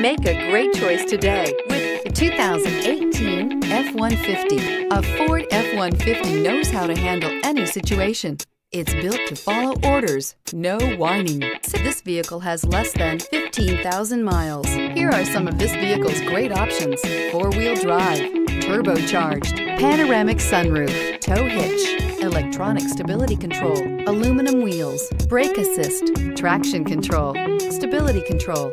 Make a great choice today with the 2018 F-150. A Ford F-150 knows how to handle any situation. It's built to follow orders, no whining. This vehicle has less than 15,000 miles. Here are some of this vehicle's great options. Four-wheel drive, turbocharged, panoramic sunroof, tow hitch, electronic stability control, aluminum wheels, brake assist, traction control, stability control,